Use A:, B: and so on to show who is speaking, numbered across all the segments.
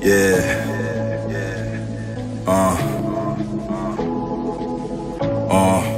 A: Yeah. Uh. Uh.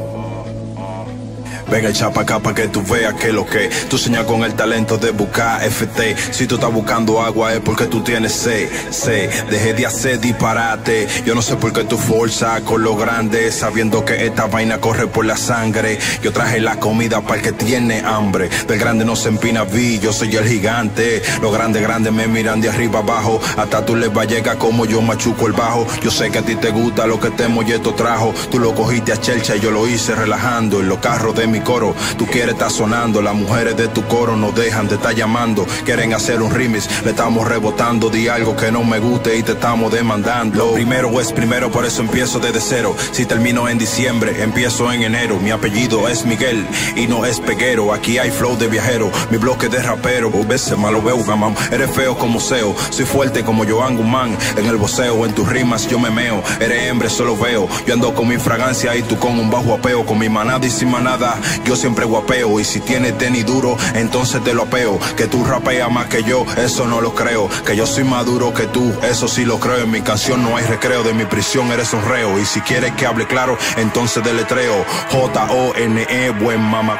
A: Venga, echa pa' acá pa' que tú veas que lo que tú sueñas con el talento de buscar FT. Si tú estás buscando agua es porque tú tienes sed, sed. Deje de hacer disparate. Yo no sé por qué tú forzas con lo grande, sabiendo que esta vaina corre por la sangre. Yo traje la comida para el que tiene hambre. Del grande no se empina vi, yo soy el gigante. Los grandes, grandes me miran de arriba abajo. Hasta tú les va a llegar como yo machuco el bajo. Yo sé que a ti te gusta lo que te molleto trajo. Tú lo cogiste a chelcha y yo lo hice relajando en los carros de mi coro. Tú quieres estar sonando, las mujeres de tu coro no dejan de estar llamando. Quieren hacer un remix, le estamos rebotando. Di algo que no me guste y te estamos demandando. Lo primero es primero, por eso empiezo desde cero. Si termino en diciembre, empiezo en enero. Mi apellido es Miguel y no es peguero. Aquí hay flow de viajero, mi bloque de rapero. O veces malo veo, gamam. Eres feo como Seo, soy fuerte como Joan Guzmán. En el voceo, en tus rimas yo me meo. Eres hembre, solo veo. Yo ando con mi fragancia y tú con un bajo apeo. Con mi manada y sin manada, yo siempre guapeo. Y si tienes tenis duro, entonces te lo apeo. Que tú rapeas más que yo, eso no lo creo. Que yo soy más duro que tú, eso sí lo creo. En mi canción no hay recreo, de mi prisión eres un reo. Y si quieres que hable claro, entonces deletreo. J-O-N-E, buen mama.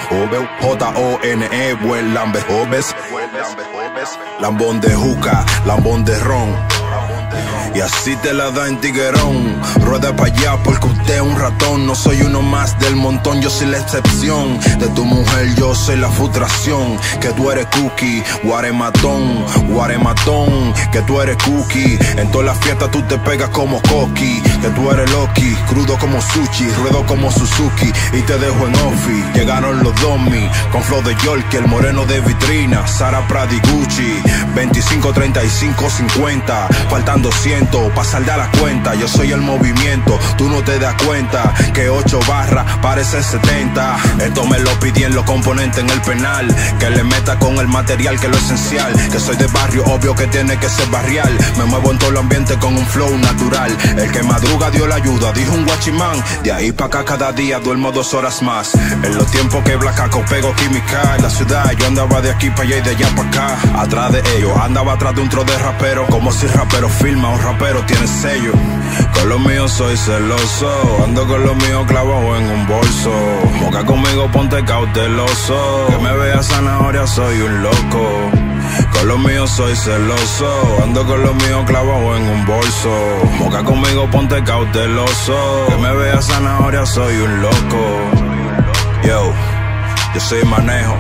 A: J-O-N-E, buen lambe. Lambón de juca, lambón de ron. Y así te la da en tiguerón. Rueda para allá porque usted es un ratón. No soy uno más del montón, yo soy la excepción. De tu mujer, yo soy la frustración. Que tú eres cookie, guarematón, guarematón. Que tú eres cookie. En todas las fiestas tú te pegas como coqui. Que tú eres Loki, crudo como sushi, ruedo como Suzuki. Y te dejo en offi. Llegaron los Domi, con flow de York, el moreno de vitrina. Sara Pradi Gucci, 25, 35, 50. Faltando 100 pa' saldar la cuenta. Yo soy el movimiento, tú no te das cuenta que 8 barras parecen 70. Esto me lo pidí en los componentes en el penal. Que le meta con el material que es lo esencial. Que soy de barrio, obvio que tiene que ser barrial. Me muevo en todo el ambiente con un flow natural. El que madruga dio la ayuda, dijo un guachimán. De ahí pa' acá cada día duermo dos horas más. En los tiempos que Blacaco pego química en la ciudad, yo andaba de aquí para allá y de allá para acá. Atrás de ellos, andaba atrás de un tro de rapero. Como si rapero un rapero tiene sello. Con lo mío soy celoso. Ando con lo mío clavado en un bolso. Moca conmigo, ponte cauteloso. Que me vea zanahoria, soy un loco. Con lo mío soy celoso. Ando con lo mío clavado en un bolso. Moca conmigo, ponte cauteloso. Que me vea zanahoria, soy un loco. Yo, yo soy manejo.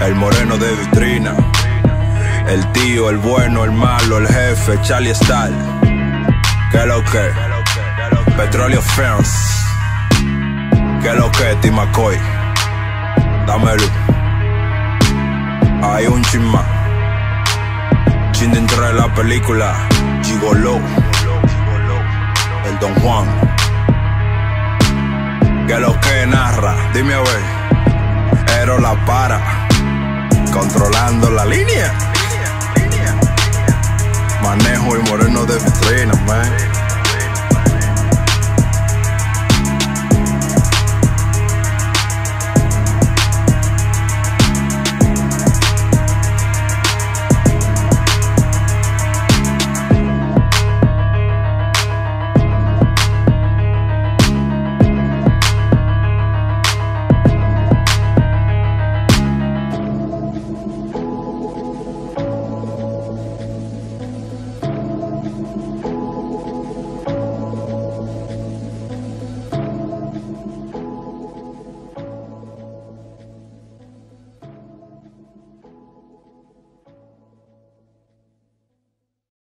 A: El moreno de vitrina. El tío, el bueno, el malo, el jefe, Charlie Style. ¿Qué lo que? Petróleo Films. ¿Qué lo que, Timacoy? Dámelo. Hay un chisma. Chin dentro de la película. Gigolo. El Don Juan. ¿Qué lo que narra? Dime a ver. Ero la para. Controlando la línea. Manejo y moreno de vitrina, man.